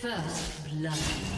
First blood.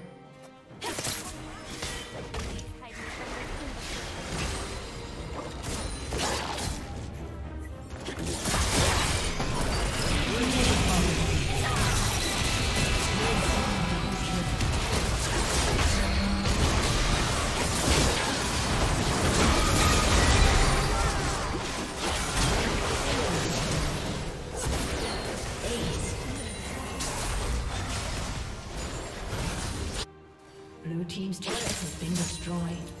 destroyed.